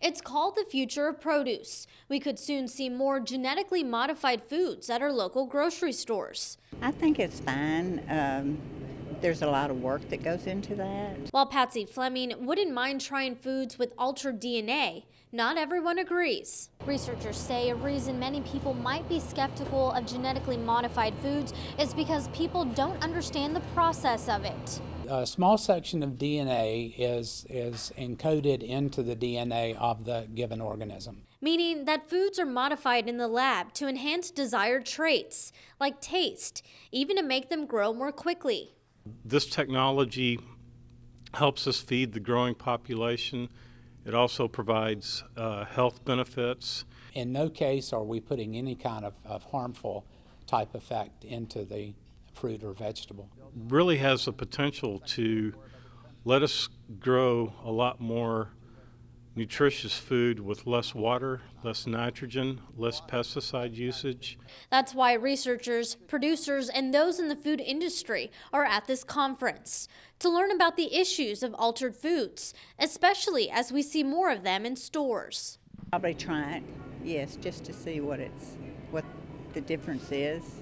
It's called the future of produce. We could soon see more genetically modified foods at our local grocery stores. I think it's fine. Um, there's a lot of work that goes into that. While Patsy Fleming wouldn't mind trying foods with altered DNA, not everyone agrees. Researchers say a reason many people might be skeptical of genetically modified foods is because people don't understand the process of it. A small section of DNA is, is encoded into the DNA of the given organism. Meaning that foods are modified in the lab to enhance desired traits, like taste, even to make them grow more quickly. This technology helps us feed the growing population. It also provides uh, health benefits. In no case are we putting any kind of, of harmful type effect into the fruit or vegetable. Really has the potential to let us grow a lot more nutritious food with less water, less nitrogen, less pesticide usage. That's why researchers, producers, and those in the food industry are at this conference to learn about the issues of altered foods, especially as we see more of them in stores. Probably try it, yes, just to see what it's what the difference is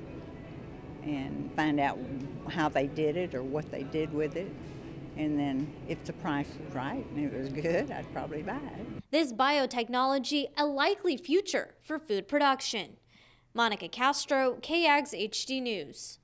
and find out how they did it or what they did with it. And then if the price was right and it was good, I'd probably buy it. This biotechnology, a likely future for food production. Monica Castro, KAGS HD News.